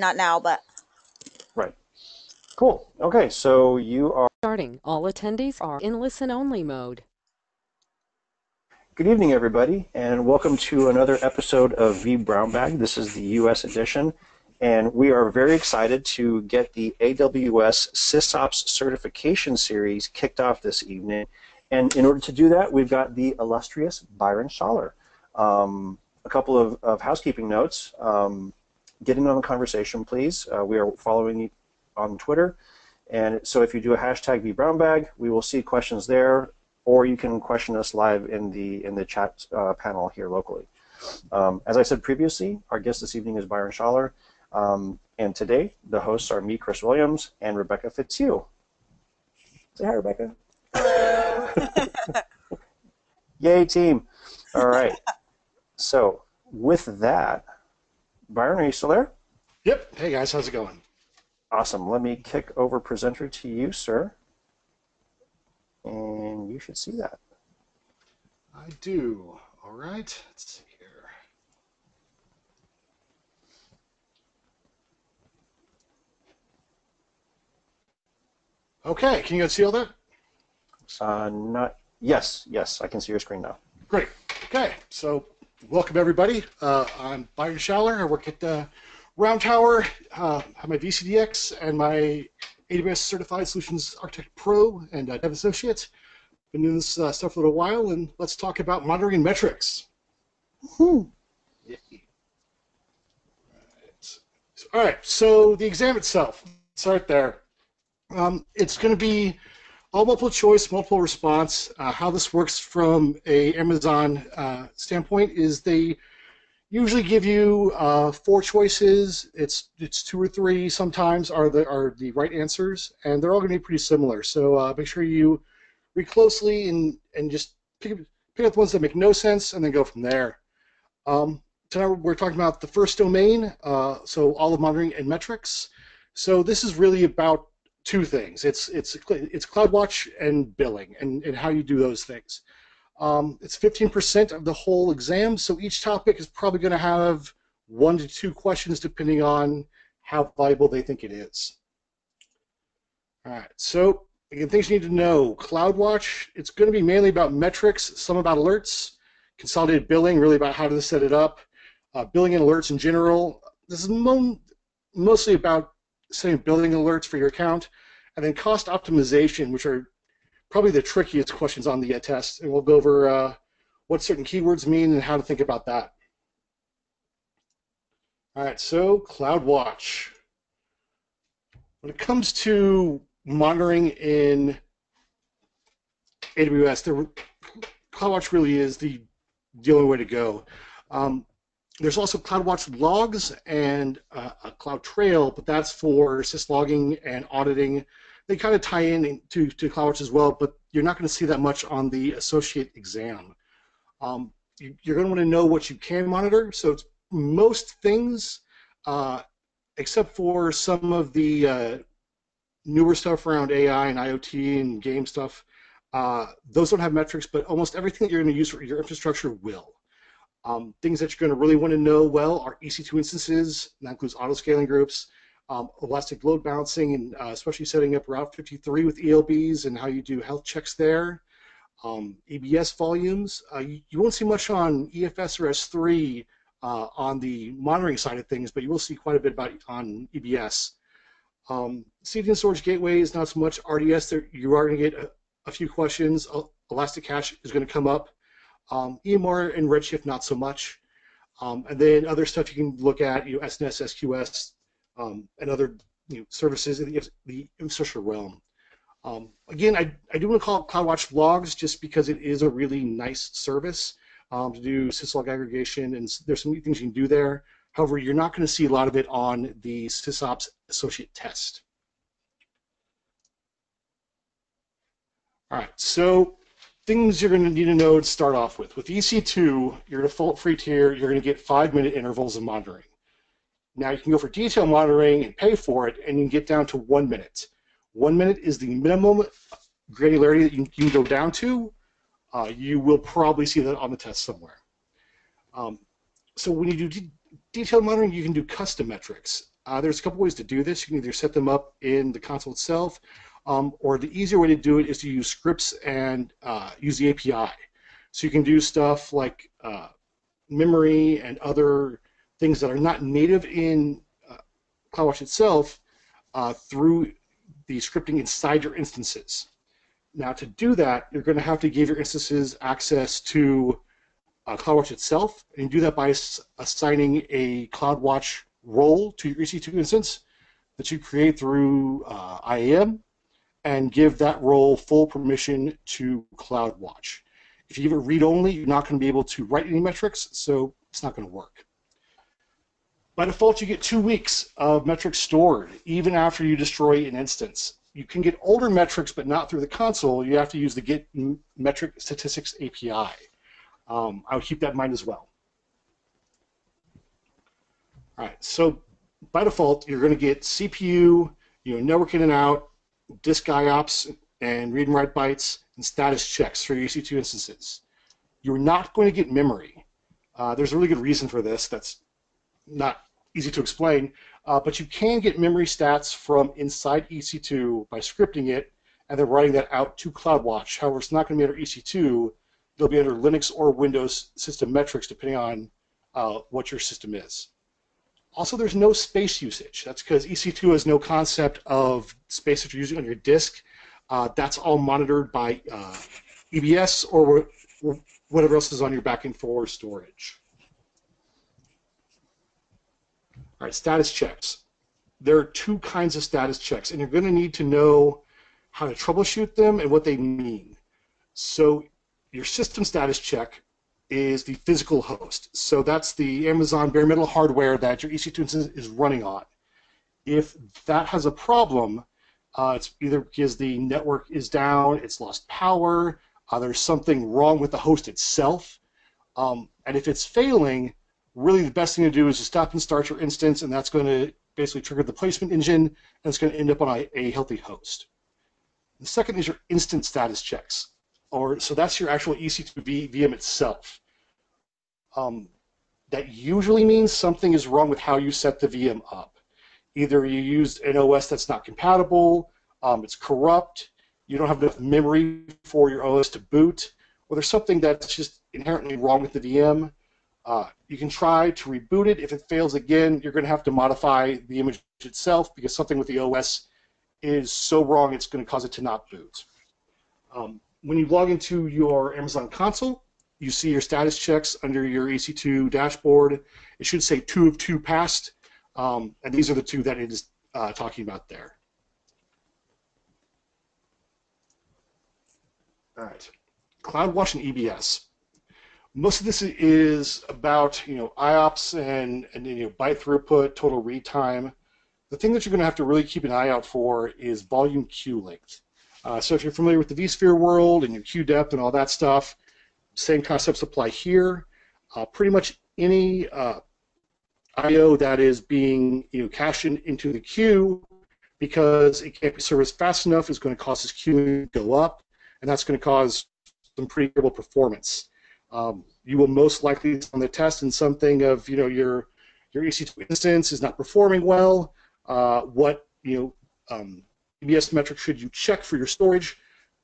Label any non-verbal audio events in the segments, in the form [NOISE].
not now, but Right. Cool. Okay, so you are. Starting. All attendees are in listen-only mode. Good evening, everybody, and welcome to another episode of vBrownBag. This is the U.S. edition, and we are very excited to get the AWS SysOps certification series kicked off this evening. And in order to do that, we've got the illustrious Byron Schaller. Um, a couple of, of housekeeping notes. Um, get in on the conversation, please. Uh, we are following you on Twitter. And so if you do a hashtag VBrownBag, we will see questions there, or you can question us live in the in the chat uh, panel here locally. Um, as I said previously, our guest this evening is Byron Schaller, um, and today the hosts are me, Chris Williams, and Rebecca Fitzhugh. Say hi, Rebecca. [LAUGHS] Yay, team! All right. So with that, Byron, are you still there? Yep. Hey guys, how's it going? Awesome. Let me kick over presenter to you, sir. And you should see that. I do. All right. Let's see here. Okay. Can you guys see all that? Uh, not. Yes, yes, I can see your screen now. Great. Okay. So, welcome everybody. Uh, I'm Byron Schaller. I work at uh, Round Tower. Uh, I have my VCDX and my AWS Certified Solutions Architect Pro and uh, Dev Associate. Been doing this uh, stuff for a little while, and let's talk about monitoring and metrics. Whew. All right, so the exam itself, start there. Um, it's going to be all multiple choice, multiple response. Uh, how this works from a Amazon uh, standpoint is they usually give you uh, four choices. It's it's two or three sometimes are the are the right answers, and they're all going to be pretty similar. So uh, make sure you read closely and and just pick pick up the ones that make no sense, and then go from there. Um, tonight we're talking about the first domain, uh, so all of monitoring and metrics. So this is really about two things. It's it's it's CloudWatch and billing and, and how you do those things. Um, it's 15% of the whole exam, so each topic is probably going to have one to two questions depending on how valuable they think it is. All right, so again, things you need to know. CloudWatch, it's going to be mainly about metrics, some about alerts, consolidated billing, really about how to set it up, uh, billing and alerts in general. This is mo mostly about setting billing alerts for your account, and then cost optimization, which are probably the trickiest questions on the uh, test, and we'll go over uh, what certain keywords mean and how to think about that. All right, so CloudWatch. When it comes to monitoring in AWS, the CloudWatch really is the, the only way to go. Um, there's also CloudWatch logs and uh, a CloudTrail, but that's for syslogging and auditing. They kind of tie in to, to CloudWatch as well, but you're not going to see that much on the associate exam. Um, you, are going to want to know what you can monitor. So it's most things, uh, except for some of the uh, newer stuff around AI and IoT and game stuff. Uh, those don't have metrics, but almost everything that you're going to use for your infrastructure will. Um, things that you're going to really want to know well are EC2 instances, and that includes auto-scaling groups, um, elastic load balancing, and uh, especially setting up Route 53 with ELBs and how you do health checks there. Um, EBS volumes, uh, you, you, won't see much on EFS or S3 uh, on the monitoring side of things, but you will see quite a bit about on EBS. Um, CDN storage gateway is not so much. RDS, there, you are going to get a, a, few questions. Elasticache is going to come up. Um, EMR and Redshift, not so much. Um, and then other stuff you can look at, you know, SNS, SQS, um, and other you know, services in the, infrastructure realm. Um, again, I, I do want to call it CloudWatch Logs just because it is a really nice service um, to do syslog aggregation, and there's some neat things you can do there. However, you're not going to see a lot of it on the SysOps associate test. All right, so things you're going to need to know to start off with. With EC2, your default free tier, you're going to get five minute intervals of monitoring. Now you can go for detail monitoring and pay for it, and you can get down to one minute. One minute is the minimum granularity that you can go down to. Uh, you will probably see that on the test somewhere. Um, so when you do de detailed monitoring, you can do custom metrics. Uh, there's a couple ways to do this. You can either set them up in the console itself, um, or the easier way to do it is to use scripts and uh, use the API. So you can do stuff like uh, memory and other things that are not native in uh, CloudWatch itself uh, through the scripting inside your instances. Now to do that, you're going to have to give your instances access to uh, CloudWatch itself, and you do that by assigning a CloudWatch role to your EC2 instance that you create through uh, IAM and give that role full permission to CloudWatch. If you give it read-only, you're not going to be able to write any metrics, so it's not going to work. By default, you get two weeks of metrics stored, even after you destroy an instance. You can get older metrics, but not through the console. You have to use the Get Metric Statistics API. Um, I would keep that in mind as well. All right, so by default, you're going to get CPU, you know, network in and out, disk IOPS, and read and write bytes, and status checks for your EC2 instances. You're not going to get memory. Uh, there's a really good reason for this that's not easy to explain, uh, but you can get memory stats from inside EC2 by scripting it and then writing that out to CloudWatch. However, it's not going to be under EC2. It'll be under Linux or Windows system metrics, depending on uh, what your system is. Also, there's no space usage. That's because EC2 has no concept of space that you're using on your disk. Uh, that's all monitored by uh, EBS or whatever else is on your backend for storage. All right, status checks. There are two kinds of status checks, and you're going to need to know how to troubleshoot them and what they mean. So your system status check is the physical host. So that's the Amazon bare metal hardware that your EC2 instance is running on. If that has a problem, uh, it's either because the network is down, it's lost power, uh, there's something wrong with the host itself, um, and if it's failing, really the best thing to do is to stop and start your instance, and that's going to basically trigger the placement engine, and it's going to end up on a, a healthy host. The second is your instance status checks or so that's your actual EC2 VM itself. Um, that usually means something is wrong with how you set the VM up. Either you used an OS that's not compatible, um, it's corrupt, you don't have enough memory for your OS to boot, or there's something that's just inherently wrong with the VM. Uh, you can try to reboot it. If it fails again, you're going to have to modify the image itself because something with the OS is so wrong it's going to cause it to not boot. Um, when you log into your Amazon console, you see your status checks under your EC2 dashboard. It should say two of two passed, um, and these are the two that it is uh, talking about there. All right, CloudWatch and EBS. Most of this is about you know IOPS and and you know byte throughput, total read time. The thing that you're going to have to really keep an eye out for is volume queue length. Uh, so if you're familiar with the vSphere world and your queue depth and all that stuff, same concepts apply here. Uh, pretty much any uh, I/O that is being you know cached in, into the queue because it can't be serviced fast enough is going to cause this queue to go up, and that's going to cause some pretty terrible performance. Um, you will most likely on the test in something of you know your your EC2 instance is not performing well. Uh, what you know um, EBS metric should you check for your storage?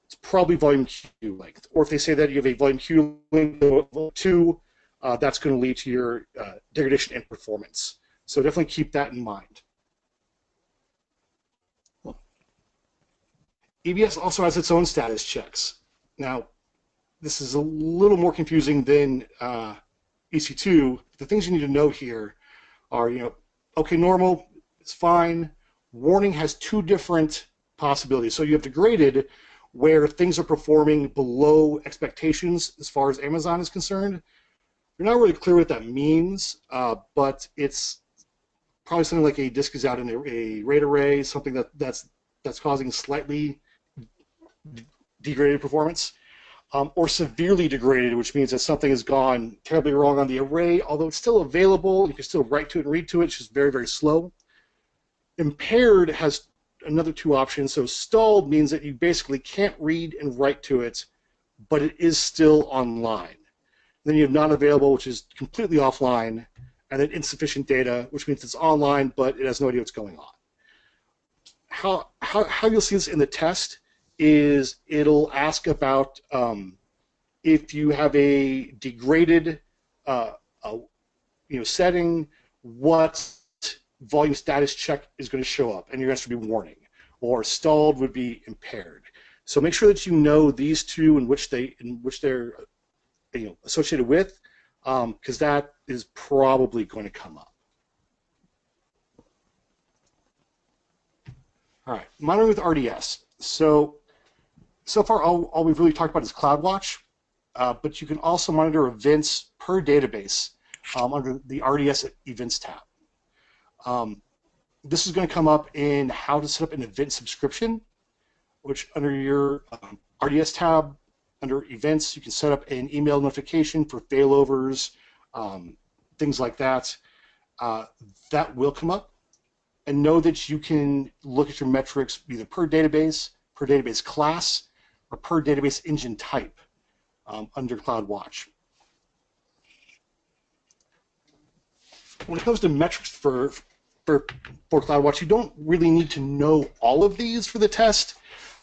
It's probably volume queue length. Or if they say that you have a volume queue length of 2, uh, that's going to lead to your uh, degradation and performance. So definitely keep that in mind. EBS also has its own status checks. Now, this is a little more confusing than uh, EC2. The things you need to know here are, you know, okay, normal, it's fine warning has two different possibilities. So you have degraded where things are performing below expectations as far as Amazon is concerned. You're not really clear what that means, uh, but it's probably something like a disk is out in a, a RAID array, something that, that's that's causing slightly degraded performance, um, or severely degraded, which means that something has gone terribly wrong on the array, although it's still available, you can still write to it and read to it, it's just very, very slow. Impaired has another two options. So stalled means that you basically can't read and write to it, but it is still online. Then you have not available, which is completely offline, and then insufficient data, which means it's online, but it has no idea what's going on. How, how, how you'll see this in the test is it'll ask about um, if you have a degraded uh, a, you know, setting, what volume status check is going to show up, and your answer would be warning, or stalled would be impaired. So make sure that you know these two in which they in which they're you know associated with, because um, that is probably going to come up. All right, monitoring with RDS. So so far, all, all we've really talked about is CloudWatch, uh, but you can also monitor events per database um, under the RDS Events tab. Um, this is going to come up in how to set up an event subscription, which under your um, RDS tab, under events, you can set up an email notification for failovers, um, things like that. Uh, that will come up. And know that you can look at your metrics either per database, per database class, or per database engine type um, under CloudWatch. When it comes to metrics for, for, for CloudWatch, you don't really need to know all of these for the test.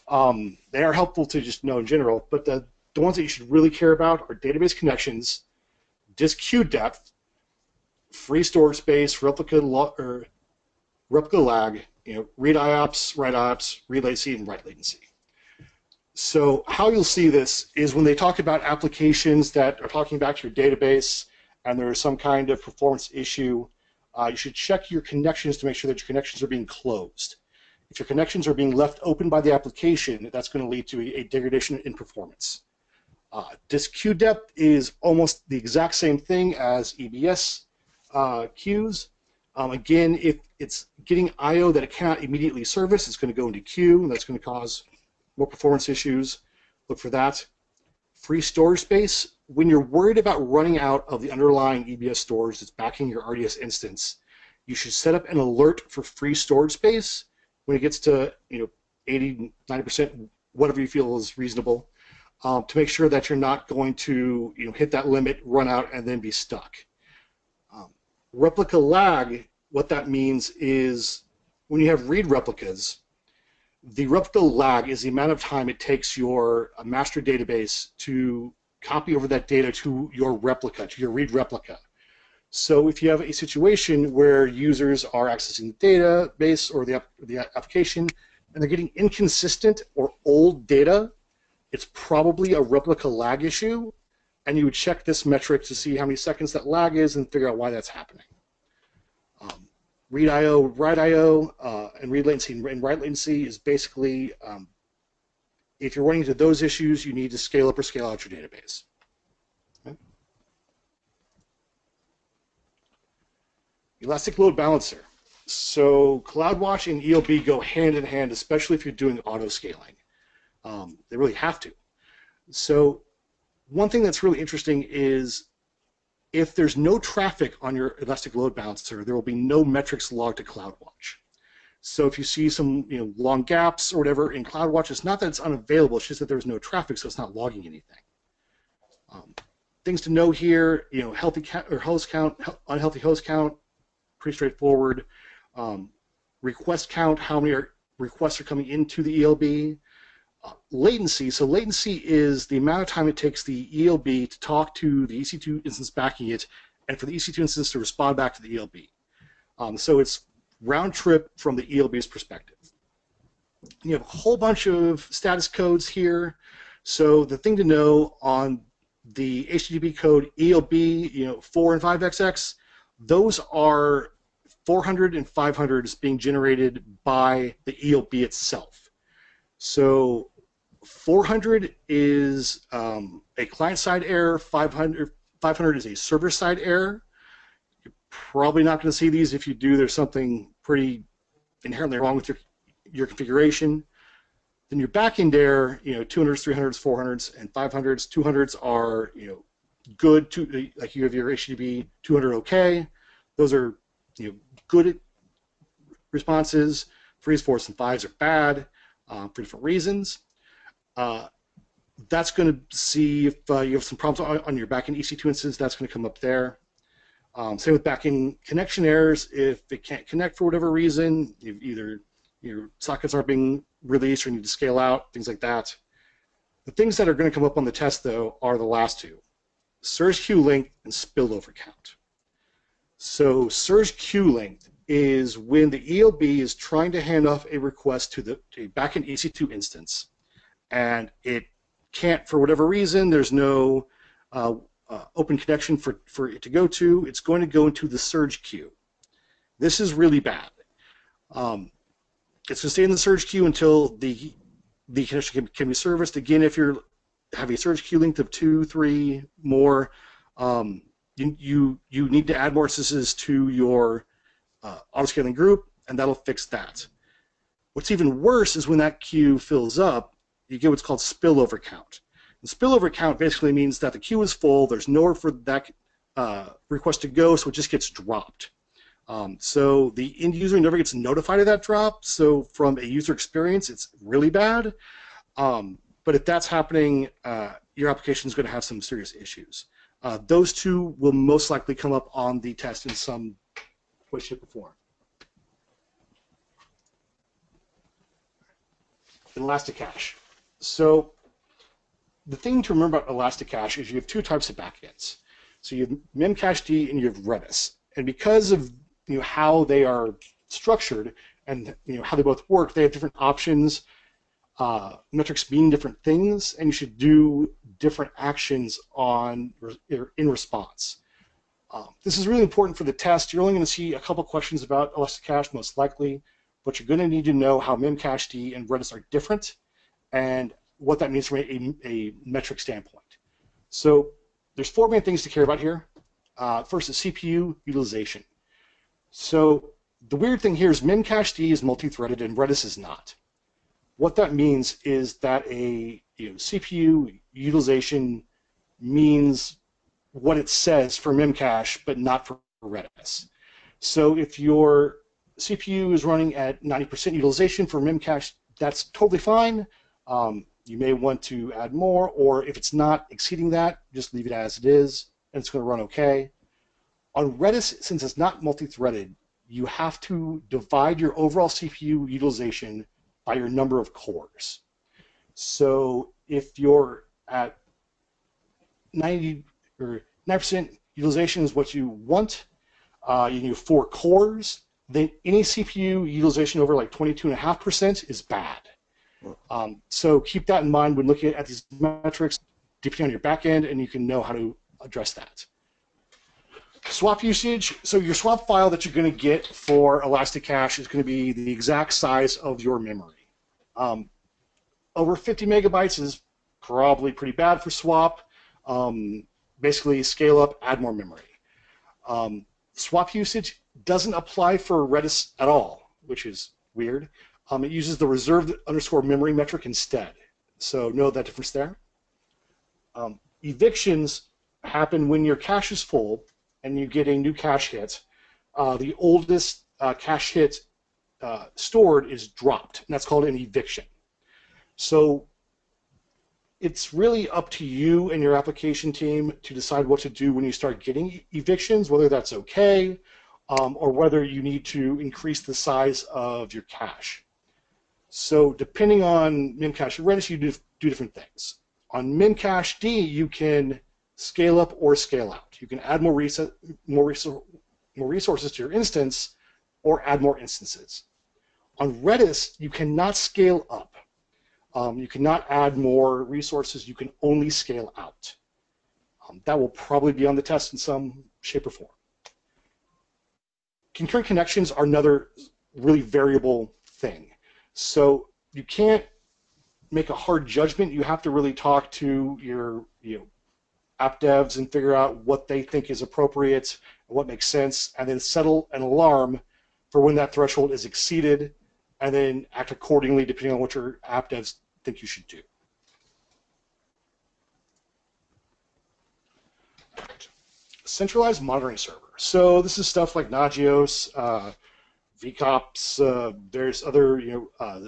Um, they are helpful to just know in general, but the, the ones that you should really care about are database connections, disk queue depth, free storage space, replica or replica lag, you know, read IOPS, write IOPS, read latency, and write latency. So how you'll see this is when they talk about applications that are talking back to your database and there is some kind of performance issue, uh, you should check your connections to make sure that your connections are being closed. If your connections are being left open by the application, that's going to lead to a, a degradation in performance. Uh, disk queue depth is almost the exact same thing as EBS uh, queues. Um, again, if it's getting I/O that it cannot immediately service, it's going to go into queue, and that's going to cause more performance issues, look for that. Free storage space, when you're worried about running out of the underlying EBS storage that's backing your RDS instance, you should set up an alert for free storage space when it gets to you know 80, 90%, whatever you feel is reasonable, um, to make sure that you're not going to you know hit that limit, run out, and then be stuck. Um, replica lag, what that means is when you have read replicas, the replica lag is the amount of time it takes your uh, master database to copy over that data to your replica, to your read replica. So if you have a situation where users are accessing the database or the, the application and they're getting inconsistent or old data, it's probably a replica lag issue, and you would check this metric to see how many seconds that lag is and figure out why that's happening read IO, write IO, uh, and read latency and write latency is basically um, if you're running into those issues, you need to scale up or scale out your database. Okay. Elastic Load Balancer. So CloudWatch and ELB go hand in hand, especially if you're doing auto scaling. Um, they really have to. So one thing that's really interesting is if there's no traffic on your Elastic Load Balancer, there will be no metrics logged to CloudWatch. So if you see some you know, long gaps or whatever in CloudWatch, it's not that it's unavailable, it's just that there's no traffic, so it's not logging anything. Um, things to know here, you know, healthy count, or host count, unhealthy host count, pretty straightforward. Um, request count, how many are, requests are coming into the ELB latency. So latency is the amount of time it takes the ELB to talk to the EC2 instance backing it, and for the EC2 instance to respond back to the ELB. Um, so it's round trip from the ELB's perspective. You have a whole bunch of status codes here. So the thing to know on the HTTP code ELB, you know, 4 and 5XX, those are 400 and 500 being generated by the ELB itself. So 400 is um, a client-side error. 500, 500 is a server-side error. You're probably not going to see these. If you do, there's something pretty inherently wrong with your your configuration. Then your backend error, you know, 200s, 300s, 400s, and 500s. 200s are, you know, good. To, like you have your HTTP 200 OK. Those are, you know, good responses. Threes, fours, and fives are bad uh, for different reasons. Uh, that's going to see if uh, you have some problems on, your backend EC2 instance. That's going to come up there. Um, same with backend connection errors. If it can't connect for whatever reason, either your sockets aren't being released or you need to scale out, things like that. The things that are going to come up on the test, though, are the last two, surge queue length and spillover count. So surge queue length is when the ELB is trying to hand off a request to the a backend EC2 instance, and it can't, for whatever reason, there's no uh, uh, open connection for, for it to go to, it's going to go into the surge queue. This is really bad. Um, it's going to stay in the surge queue until the the connection can, can, be serviced. Again, if you're having a surge queue length of two, three, more, um, you, you you need to add more instances to your uh, autoscaling group, and that'll fix that. What's even worse is when that queue fills up, you get what's called spillover count. And spillover count basically means that the queue is full, there's nowhere for that uh, request to go, so it just gets dropped. Um, so the end user never gets notified of that drop, so from a user experience, it's really bad. Um, but if that's happening, uh, your application is going to have some serious issues. Uh, those two will most likely come up on the test in some way, shape, or form. Elasticache. So the thing to remember about Elasticache is you have two types of backends. So you have Memcached and you have Redis. And because of you know how they are structured and you know how they both work, they have different options. Uh, metrics mean different things, and you should do different actions on in response. Um, this is really important for the test. You're only going to see a couple questions about Elasticache, most likely, but you're going to need to know how Memcached and Redis are different, and what that means from a, a metric standpoint. So there's four main things to care about here. Uh, first is CPU utilization. So the weird thing here is Memcached is multi-threaded and Redis is not. What that means is that a you know, CPU utilization means what it says for Memcache, but not for Redis. So if your CPU is running at 90% utilization for Memcache, that's totally fine. Um, you may want to add more, or if it's not exceeding that, just leave it as it is, and it's going to run okay. On Redis, since it's not multi-threaded, you have to divide your overall CPU utilization by your number of cores. So if you're at 90 or 9% utilization is what you want, uh, you need four cores, then any CPU utilization over like 22.5% is bad. Um, so keep that in mind when looking at these metrics, depending on your backend, and you can know how to address that. Swap usage, so your swap file that you're going to get for Elasticache is going to be the exact size of your memory. Um, over 50 megabytes is probably pretty bad for swap. Um, basically, scale up, add more memory. Um, swap usage doesn't apply for Redis at all, which is weird. Um, it uses the reserved underscore memory metric instead. So know that difference there. Um, evictions happen when your cache is full and you get a new cache hit, uh, the oldest uh, cache hit uh, stored is dropped, and that's called an eviction. So it's really up to you and your application team to decide what to do when you start getting evictions, whether that's okay, um, or whether you need to increase the size of your cache. So depending on Memcache and Redis, you do, do different things. On Memcached, you can scale up or scale out. You can add more, more, more resources to your instance or add more instances. On Redis, you cannot scale up. Um, you cannot add more resources. You can only scale out. Um, that will probably be on the test in some shape or form. Concurrent connections are another really variable thing. So you can't make a hard judgment. You have to really talk to your you know app devs and figure out what they think is appropriate and what makes sense, and then settle an alarm for when that threshold is exceeded, and then act accordingly depending on what your app devs think you should do. Centralized monitoring server. So this is stuff like Nagios, uh, VCOPS. Uh, there's other you know uh,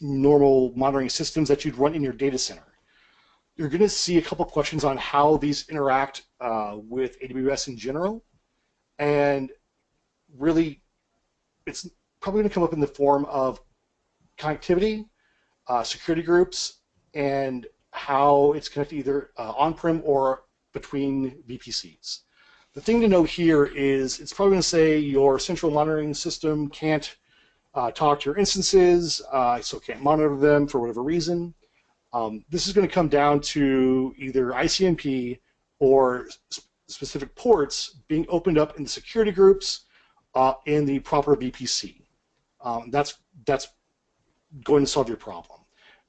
normal monitoring systems that you'd run in your data center. you're going to see a couple questions on how these interact uh, with AWS in general, and really, it's probably going to come up in the form of connectivity, uh, security groups, and how it's connected either uh, on-prem or between VPCs. The thing to know here is it's probably going to say your central monitoring system can't uh, talk to your instances, uh, so can't monitor them for whatever reason. Um, this is going to come down to either ICMP or sp specific ports being opened up in the security groups uh, in the proper VPC. Um, that's that's going to solve your problem.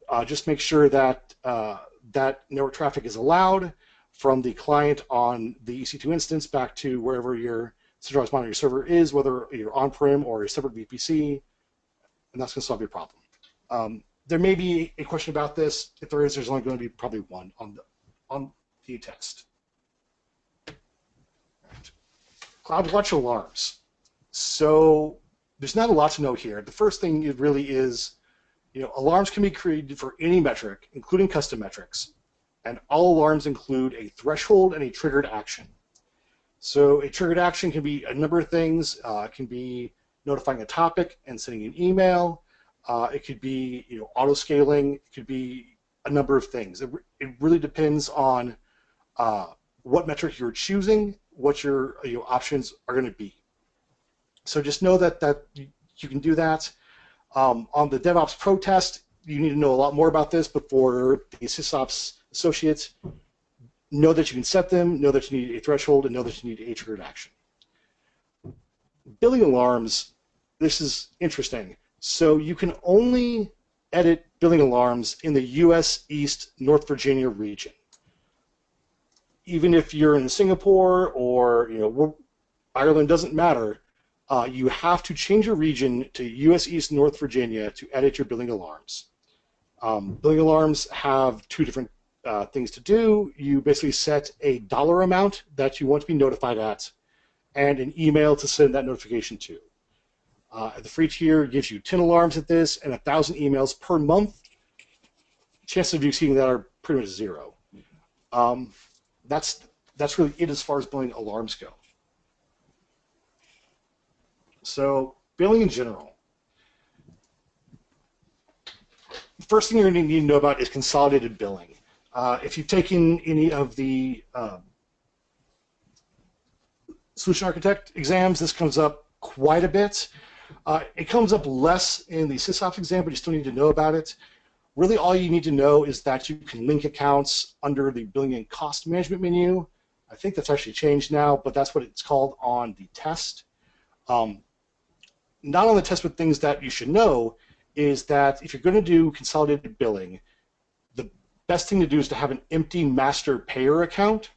Uh, just make sure that uh, that network traffic is allowed from the client on the EC2 instance back to wherever your centralized monitoring server is, whether you're on-prem or a separate VPC, and that's going to solve your problem. Um, there may be a question about this. If there is, there's only going to be probably one on the on the test. CloudWatch alarms. So there's not a lot to know here. The first thing it really is, you know, alarms can be created for any metric, including custom metrics, and all alarms include a threshold and a triggered action. So a triggered action can be a number of things. Uh, it can be notifying a topic and sending an email. Uh, it could be you know auto scaling. It could be a number of things. It, it really depends on uh, what metric you're choosing, what your you know, options are going to be. So just know that that you can do that. Um, on the DevOps Pro test, you need to know a lot more about this. But for the SysOps associates, know that you can set them, know that you need a threshold, and know that you need a triggered action. Billing alarms, this is interesting. So you can only edit billing alarms in the U.S. East North Virginia region. Even if you're in Singapore or you know Ireland, doesn't matter. Uh, you have to change your region to U.S. East North Virginia to edit your billing alarms. Um, billing alarms have two different uh, things to do. You basically set a dollar amount that you want to be notified at, and an email to send that notification to. Uh, the free tier gives you 10 alarms at this and 1,000 emails per month. Chances of you seeing that are pretty much zero. Um, that's, that's really it as far as billing alarms go. So billing in general. First thing you're going to need to know about is consolidated billing. Uh, if you've taken any of the uh, solution architect exams, this comes up quite a bit. Uh, it comes up less in the SysOps exam, but you still need to know about it. Really, all you need to know is that you can link accounts under the billing and cost management menu. I think that's actually changed now, but that's what it's called on the test. Um, not on the test, but things that you should know is that if you're going to do consolidated billing, best thing to do is to have an empty master payer account.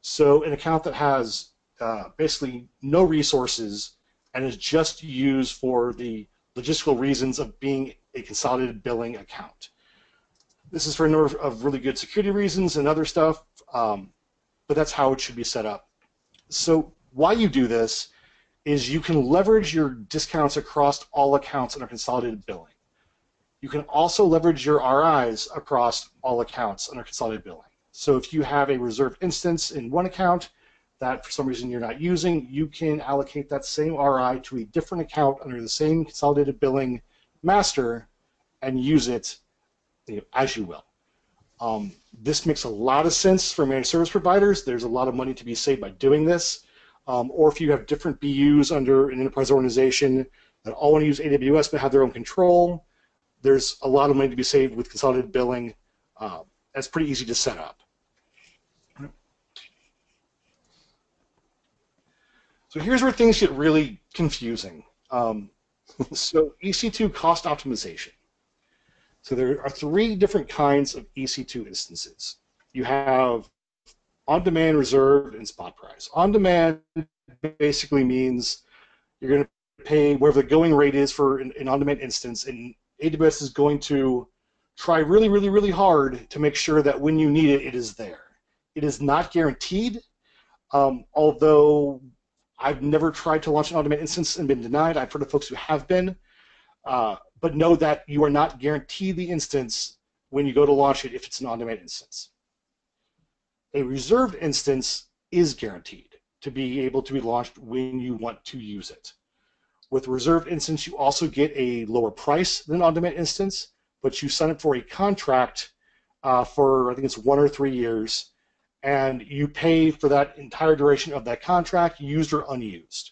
So an account that has uh, basically no resources and is just used for the logistical reasons of being a consolidated billing account. This is for a number of really good security reasons and other stuff, um, but that's how it should be set up. So why you do this is you can leverage your discounts across all accounts under consolidated billing. You can also leverage your RIs across all accounts under consolidated billing. So if you have a reserved instance in one account that for some reason you're not using, you can allocate that same RI to a different account under the same consolidated billing master and use it you know, as you will. Um, this makes a lot of sense for managed service providers. There's a lot of money to be saved by doing this. Um, or if you have different BUs under an enterprise organization that all want to use AWS but have their own control, there's a lot of money to be saved with consolidated billing. Uh, that's pretty easy to set up. So here's where things get really confusing. Um, [LAUGHS] so EC2 cost optimization. So there are three different kinds of EC2 instances. You have on-demand, reserved, and spot price. On-demand basically means you're going to pay whatever the going rate is for an, an on-demand instance, and AWS is going to try really, really, really hard to make sure that when you need it, it is there. It is not guaranteed, um, although I've never tried to launch an on-demand instance and been denied. I've heard of folks who have been. Uh, but know that you are not guaranteed the instance when you go to launch it if it's an on-demand instance. A reserved instance is guaranteed to be able to be launched when you want to use it. With reserved instance, you also get a lower price than on-demand instance, but you sign up for a contract uh, for I think it's one or three years, and you pay for that entire duration of that contract, used or unused.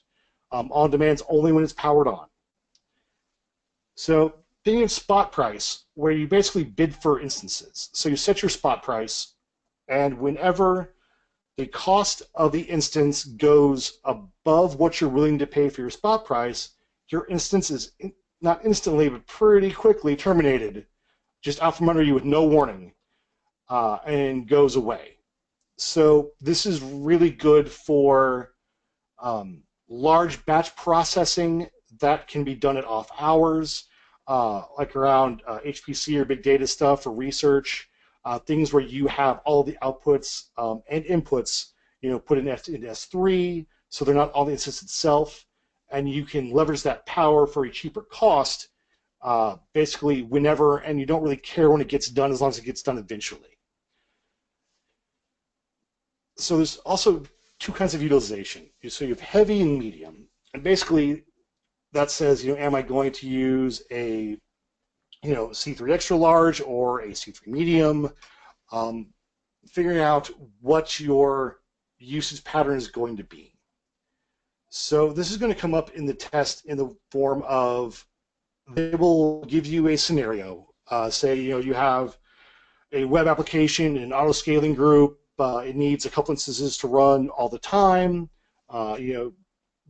Um, on demand's only when it's powered on. So thinking of spot price, where you basically bid for instances. So you set your spot price, and whenever the cost of the instance goes above what you're willing to pay for your spot price, your instance is in, not instantly, but pretty quickly terminated, just out from under you with no warning, uh, and goes away. So this is really good for um, large batch processing that can be done at off hours, uh, like around uh, HPC or big data stuff or research, uh, things where you have all the outputs um, and inputs, you know, put in, S- in S3, so they're not on the instance itself, and you can leverage that power for a cheaper cost, uh, basically whenever, and you don't really care when it gets done as long as it gets done eventually. So there's also two kinds of utilization. So you have heavy and medium, and basically that says, you know, am I going to use a, you know, C3 extra large or a C3 medium? Um, figuring out what your usage pattern is going to be. So this is going to come up in the test in the form of they will give you a scenario. Uh, say, you know, you have a web application, an auto scaling group. Uh, it needs a couple instances to run all the time. Uh, you know,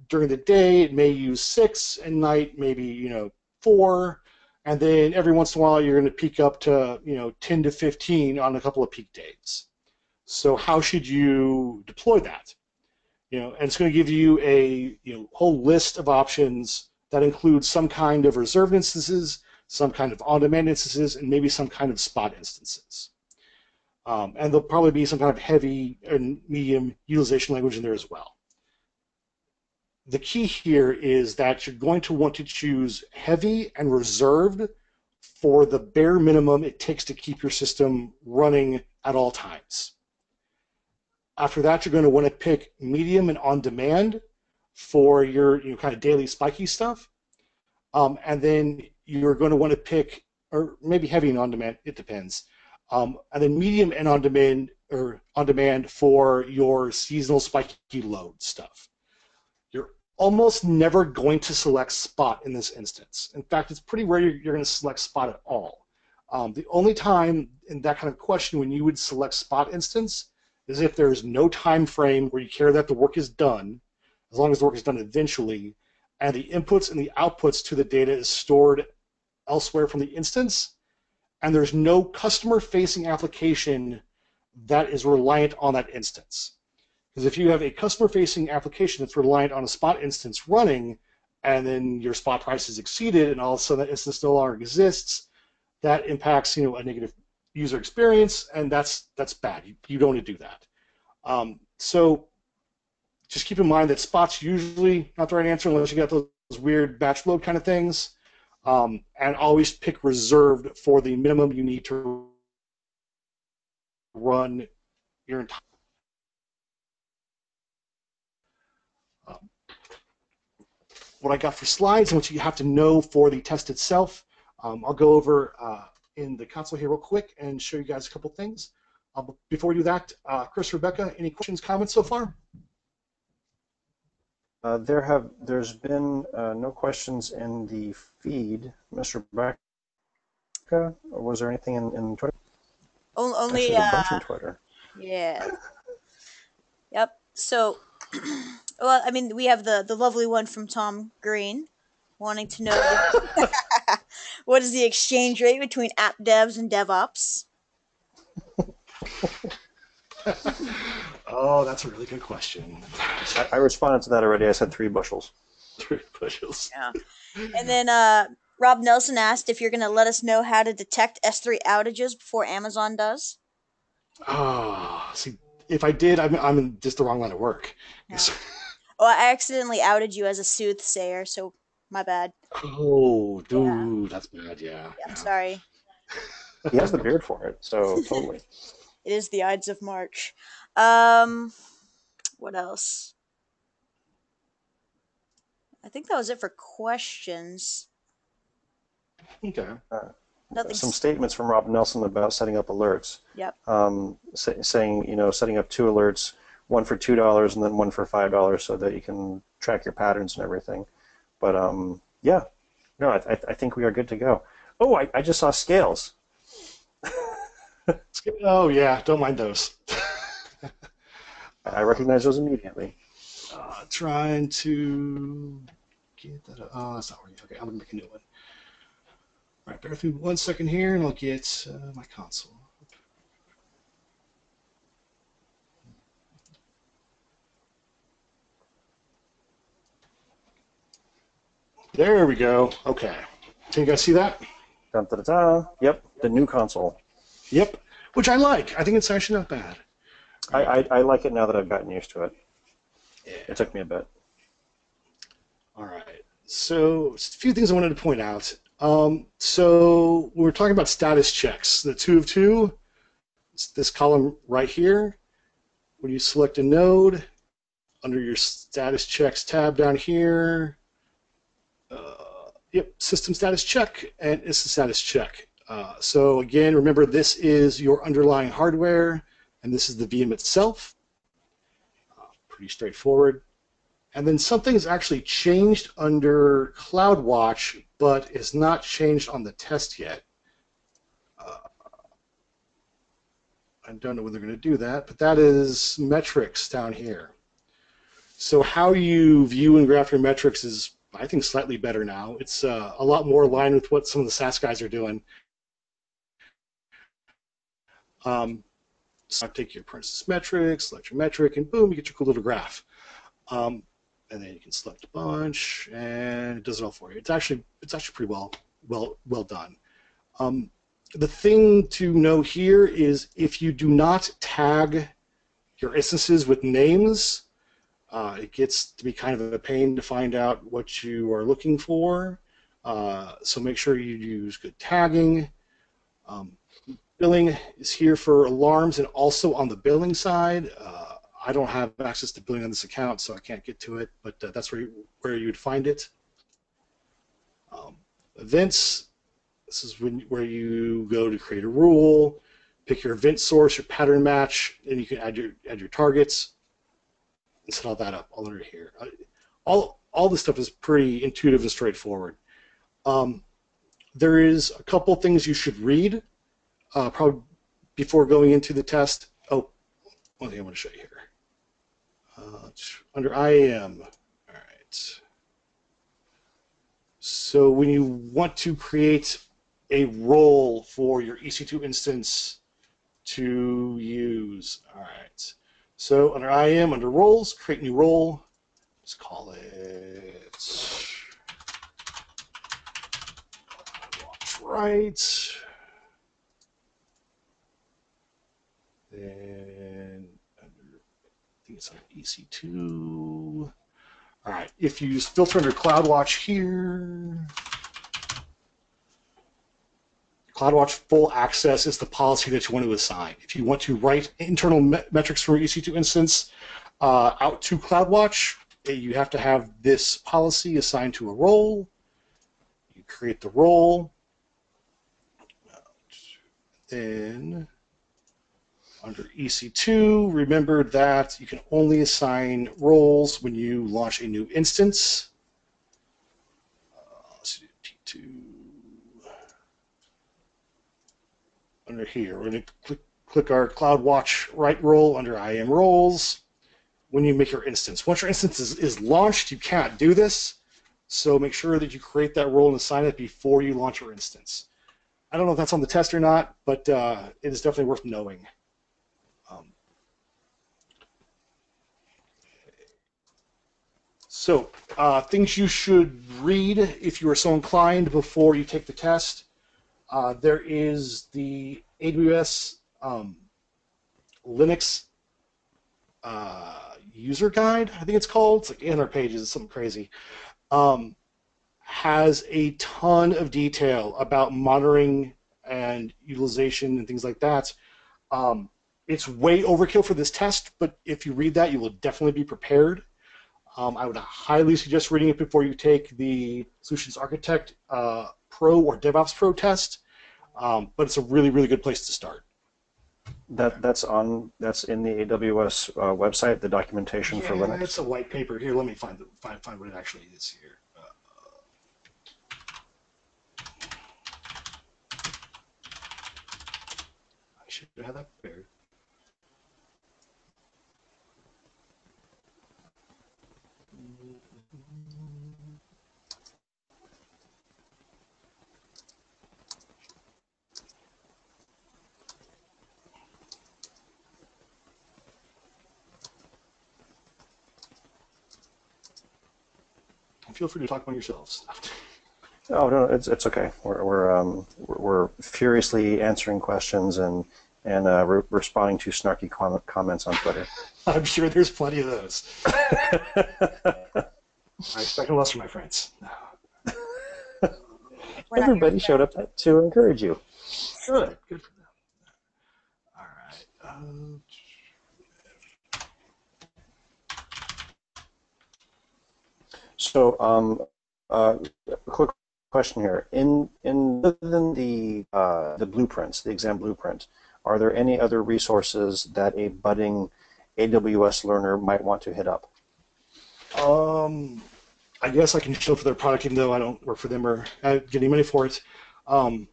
during the day it may use six, and night maybe you know four, and then every once in a while you're going to peak up to you know 10 to 15 on a couple of peak days. So how should you deploy that? You know, and it's going to give you a you know whole list of options that includes some kind of reserved instances, some kind of on-demand instances, and maybe some kind of spot instances. Um, and there'll probably be some kind of heavy and medium utilization language in there as well. The key here is that you're going to want to choose heavy and reserved for the bare minimum it takes to keep your system running at all times. After that, you're going to want to pick medium and on demand for your you know, kind of daily spiky stuff. Um, and then you're going to want to pick, or maybe heavy and on demand, it depends. Um, and then medium and on demand, or on demand for your seasonal spiky load stuff. Almost never going to select spot in this instance. In fact, it's pretty rare you're, you're going to select spot at all. Um, the only time in that kind of question when you would select spot instance is if there's no time frame where you care that the work is done, as long as the work is done eventually, and the inputs and the outputs to the data is stored elsewhere from the instance, and there's no customer-facing application that is reliant on that instance. Because if you have a customer-facing application that's reliant on a spot instance running, and then your spot price is exceeded, and all of a sudden that instance no longer exists, that impacts you know a negative user experience, and that's that's bad. You, you don't want to do that. Um, so just keep in mind that spot's usually not the right answer unless you got those weird batch load kind of things. Um, and always pick reserved for the minimum you need to run your entire. What I got for slides and what you have to know for the test itself, um, I'll go over uh, in the console here real quick and show you guys a couple things. Uh, before we do that, uh, Chris, Rebecca, any questions, comments so far? Uh, there have there's been uh, no questions in the feed, Mr. Rebecca. Or was there anything in, in Twitter? O- Actually, Only, a bunch in uh, Twitter. yeah. Yep. So, [CLEARS THROAT] well, I mean, we have the the lovely one from Tom Green, wanting to know the- [LAUGHS] what is the exchange rate between app devs and DevOps. [LAUGHS] Oh, that's a really good question. I, I responded to that already. I said three bushels. Three bushels. Yeah. And then uh, Rob Nelson asked if you're going to let us know how to detect S3 outages before Amazon does. Oh, see, if I did, I'm, I'm in just the wrong line of work. Yeah. Oh, I accidentally outed you as a soothsayer, so my bad. Oh, dude, that's bad. Yeah. I'm sorry. He has the beard for it, so [LAUGHS] totally. It is the Ides of March. Um, what else? I think that was it for questions. Okay. Nothing. Some statements from Rob Nelson about setting up alerts. Yep. Um, say, saying, you know, setting up two alerts, one for two dollars and then one for five dollars, so that you can track your patterns and everything. But um, yeah, no, I, I- I think we are good to go. Oh, I, I just saw scales. [LAUGHS] Oh yeah, don't mind those. I recognize those immediately. Uh, trying to get that. Up. Oh, that's not working. Okay, I'm gonna make a new one. All right, bear with me one second here, and I'll get uh, my console. There we go. Okay. Can you guys see that? Dun, da, da, da. Yep, the new console. Yep. Which I like. I think it's actually not bad. I, I, I like it now that I've gotten used to it. It took me a bit. All right. So, a few things I wanted to point out. Um, so, we we're talking about status checks. The two of two, it's this column right here. When you select a node, under your status checks tab down here, uh, yep, system status check, and it's the status check. Uh, so, again, remember this is your underlying hardware, and this is the VM itself. Uh, pretty straightforward. And then something's actually changed under CloudWatch, but is not changed on the test yet. Uh, I don't know when they're going to do that, but that is metrics down here. So how you view and graph your metrics is, I think, slightly better now. It's uh, a lot more aligned with what some of the SaaS guys are doing. Um, so take your, for metrics, select your metric, and boom, you get your cool little graph. Um, and then you can select a bunch, and it does it all for you. It's actually it's actually pretty well well well done. Um, the thing to know here is if you do not tag your instances with names, uh, it gets to be kind of a pain to find out what you are looking for. Uh, so make sure you use good tagging. Um, billing is here for alarms and also on the billing side. Uh, I don't have access to billing on this account, so I can't get to it, but uh, that's where you, where you would find it. Um, events, this is when where you go to create a rule, pick your event source, your pattern match, and you can add your add your targets and set all that up all under here. All all this stuff is pretty intuitive and straightforward. Um, there is a couple things you should read, uh, probably before going into the test. Oh, one thing I want to show you here. Uh, under IAM. All right. So when you want to create a role for your EC2 instance to use, all right. So under IAM, under roles, create new role. Let's call it right. Then under, I think it's on EC2. All right, if you use filter under CloudWatch here, CloudWatch full access is the policy that you want to assign. If you want to write internal me metrics from your EC2 instance uh, out to CloudWatch, eh, you have to have this policy assigned to a role. You create the role. Then under EC2, remember that you can only assign roles when you launch a new instance. Uh, let's do T2. Under here, we're going to click, click our CloudWatch write role under IAM roles when you make your instance. Once your instance is, is launched, you can't do this, so make sure that you create that role and assign it before you launch your instance. I don't know if that's on the test or not, but uh, it is definitely worth knowing. Um, so, uh, things you should read if you are so inclined before you take the test. Uh, there is the AWS um, Linux uh, user guide, I think it's called. It's like 800 pages, it's something crazy. Um, has a ton of detail about monitoring and utilization and things like that. Um, it's way overkill for this test, but if you read that, you will definitely be prepared. Um, I would highly suggest reading it before you take the Solutions Architect uh, Pro or DevOps Pro test. Um, but it's a really, really good place to start. That that's on that's in the AWS uh, website, the documentation for Yeah, Linux. It's a white paper. Here, let me find the, find find what it actually is here. Uh, I should have that prepared. Feel free to talk among yourselves. [LAUGHS] Oh no, it's it's okay. We're we're um we're, we're furiously answering questions and and uh, re- responding to snarky com- comments on Twitter. [LAUGHS] I'm sure there's plenty of those. [LAUGHS] I expect a less from my friends. Everybody showed up to encourage you. Good. Good for them. All right. Um, So, um, uh, a quick question here. In in other than the uh, the blueprints, the exam blueprint, are there any other resources that a budding AWS learner might want to hit up? Um, I guess I can show for their product, even though I don't work for them or get any money for it. Um,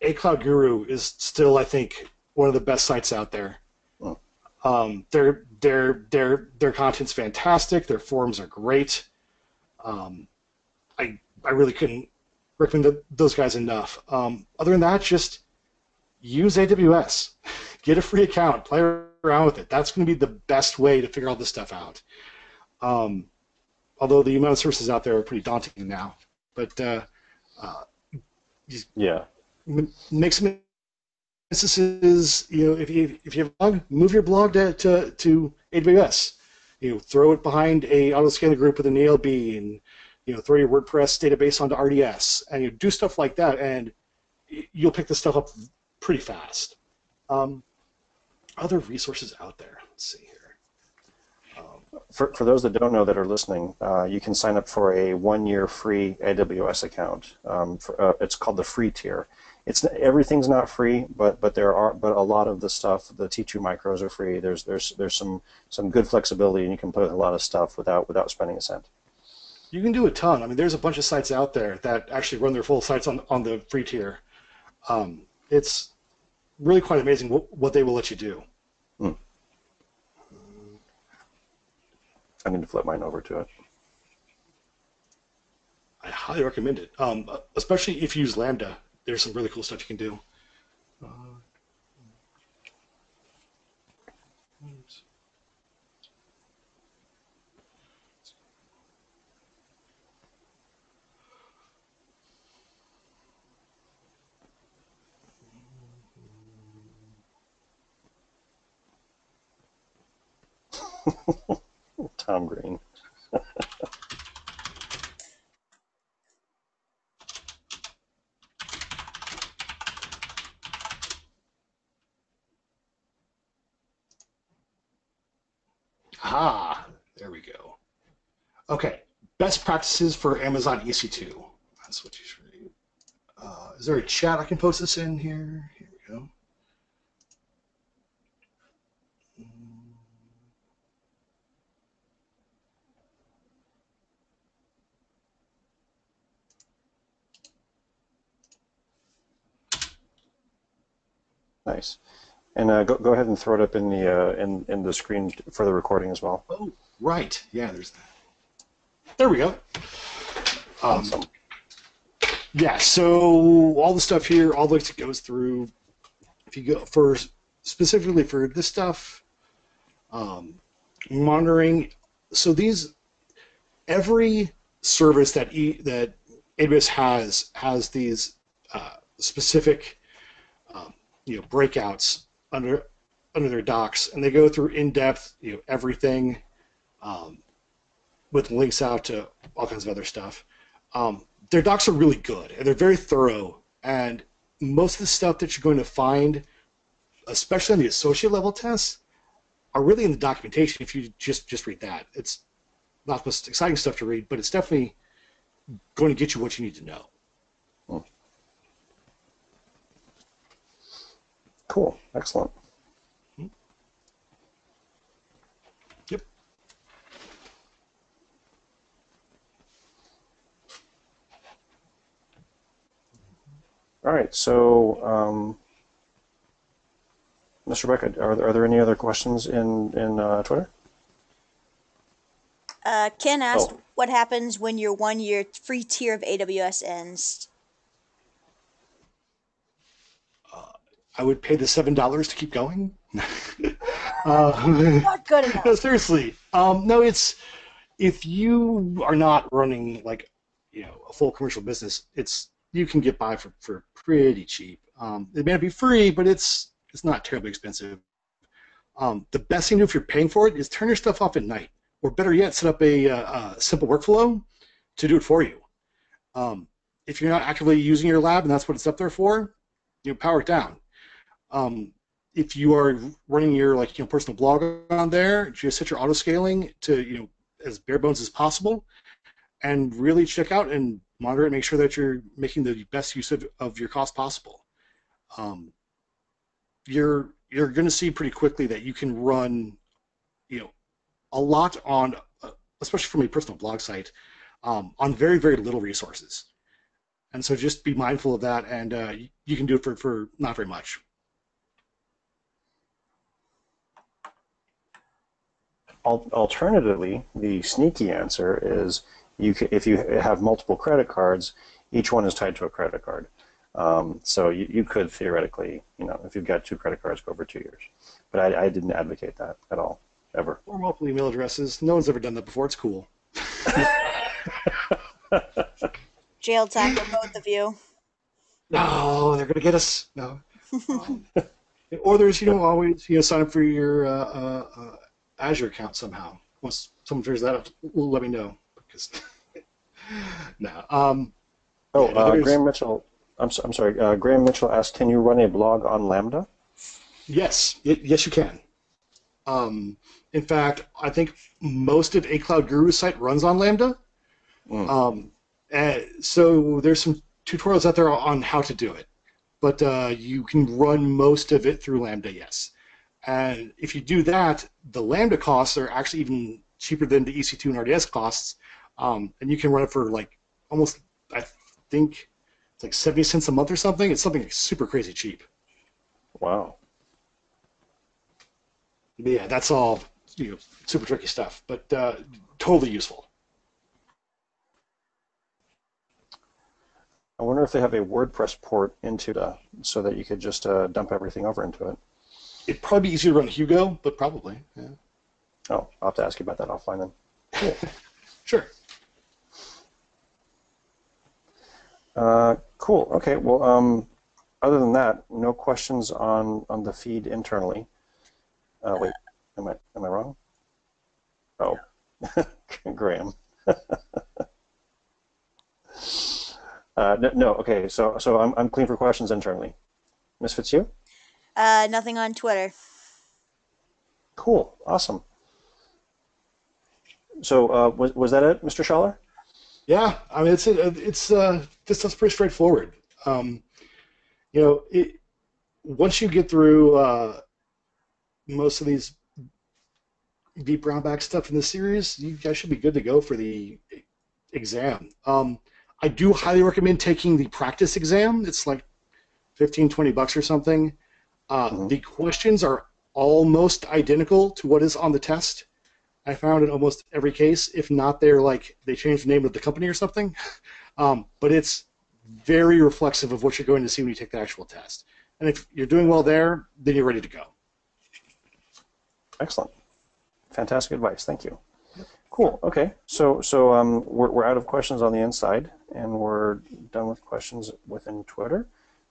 A Cloud Guru is still, I think, one of the best sites out there. Hmm. Um, their their their their content's fantastic. Their forums are great. Um, I I really couldn't recommend th those guys enough. Um, other than that, just use AWS. [LAUGHS] Get a free account. Play around with it. That's going to be the best way to figure all this stuff out. Um, although the amount of services out there are pretty daunting now. But uh, uh, Yeah. m- make some instances. You know, if you if you have a blog, move your blog to, to, to AWS. You know, throw it behind a autoscaler group with an ALB, and you know, throw your WordPress database onto RDS, and you do stuff like that, and you'll pick this stuff up pretty fast. Um, other resources out there. Let's see here. Um, For, for those that don't know that are listening, uh, you can sign up for a one-year free AWS account. Um, for, uh, it's called the free tier. It's everything's not free, but but there are but a lot of the stuff, the T2 micros are free. There's there's there's some some good flexibility, and you can play with a lot of stuff without without spending a cent. You can do a ton. I mean, there's a bunch of sites out there that actually run their full sites on, on the free tier. Um, it's really quite amazing what, what they will let you do. I need to flip mine over to it. I highly recommend it, um, especially if you use Lambda. There's some really cool stuff you can do. Uh, [LAUGHS] Tom Green. [LAUGHS] Ah, there we go. Okay, best practices for Amazon EC2. That's what you should read. Uh, is there a chat I can post this in here? Here we go. Nice. And uh, go, go ahead and throw it up in the uh, in in the screen for the recording as well. Oh, right. Yeah, there's that. There we go. Um, Awesome. Yeah, so all the stuff here, all the links it goes through. If you go for specifically for this stuff, um, monitoring. So these, every service that e, that AWS has has these uh, specific, um, you know, breakouts under under their docs, and they go through in depth, you know, everything, um, with links out to all kinds of other stuff. Um, their docs are really good and they're very thorough. And most of the stuff that you're going to find especially on the associate level tests, are really in the documentation. If you just just read that, it's not the most exciting stuff to read, but it's definitely going to get you what you need to know. Cool. Excellent. Yep. All right. So, um, Mr. Rebecca, are there, are there any other questions in in uh, Twitter? Uh, Ken asked, Oh. "What happens when your one-year free tier of AWS ends?" I would pay the seven dollars to keep going. [LAUGHS] uh, Not good enough. no, [LAUGHS] seriously. Um, no, it's if you are not running like you know a full commercial business, it's you can get by for, for pretty cheap. Um, it may not be free, but it's it's not terribly expensive. Um, the best thing to do if you're paying for it is turn your stuff off at night, or better yet, set up a, uh a simple workflow to do it for you. Um, if you're not actively using your lab and that's what it's up there for, you know, power it down. Um, if you are running your like you know personal blog on there, just set your auto scaling to you know as bare bones as possible, and really check out and monitor it. Make sure that you're making the best use of, of your cost possible. Um, you're you're going to see pretty quickly that you can run, you know, a lot on, uh, especially from a personal blog site, um, on very very little resources. And so just be mindful of that, and uh, you, you can do it for, for not very much. Al- alternatively, the sneaky answer is you ca if you have multiple credit cards, each one is tied to a credit card. Um, so you, you could theoretically, you know, if you've got two credit cards, go over two years. But I, I didn't advocate that at all, ever. Or multiple email addresses. No one's ever done that before. It's cool. [LAUGHS] Jail time for both of you. No, they're gonna get us. No. [LAUGHS] Um, or there's, you know, always, you know, sign up for your uh, uh, uh, Azure account somehow. Once someone figures that out, let me know because. [LAUGHS] no. Um, Oh, Yeah, uh, Graham Mitchell. I'm, so, I'm sorry. Uh, Graham Mitchell asked, "Can you run a blog on Lambda?" yes, y- yes, you can. Um, in fact, I think most of a Cloud Guru's site runs on Lambda. Mm. Um, and so there's some tutorials out there on how to do it, but uh, you can run most of it through Lambda, yes. And if you do that, the Lambda costs are actually even cheaper than the EC2 and RDS costs, um, and you can run it for like almost, I think, it's like 70 cents a month or something. It's something super crazy cheap. Wow. But yeah, that's all you know, super tricky stuff, but uh, totally useful. I wonder if they have a WordPress port into the so that you could just uh, dump everything over into it. It'd probably be easier to run Hugo, but probably, yeah. Oh, I'll have to ask you about that offline then. [LAUGHS] Sure. Uh, cool. Okay. Well, um, other than that, no questions on on the feed internally. Uh, wait, am I am I wrong? Oh, [LAUGHS] Graham. [LAUGHS] uh, no, no. Okay. So so I'm I'm clean for questions internally. Miss Fitzhugh. Uh, nothing on Twitter. Cool. Awesome. So uh, was was that it, Mr. Schaller? Yeah, I mean it's it's uh, this stuff's pretty straightforward. Um, you know, it, once you get through uh, most of these vBrownBag stuff in the series, you guys should be good to go for the exam. Um, I do highly recommend taking the practice exam. It's like 15, 20 bucks or something. Uh, Mhm. The questions are almost identical to what is on the test. I found in almost every case. If not, they're like they changed the name of the company or something. [LAUGHS] Um, but it's very reflexive of what you're going to see when you take the actual test. And if you're doing well there, then you're ready to go. Excellent. Fantastic advice. Thank you. Cool. Okay. So so um, we're we're out of questions on the inside, and we're done with questions within Twitter.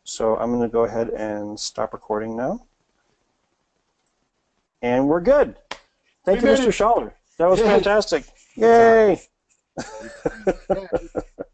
So I'm going to go ahead and stop recording now. And we're good. Thank We you, Mr. Schaller. That was Yay. fantastic. Yay! [LAUGHS]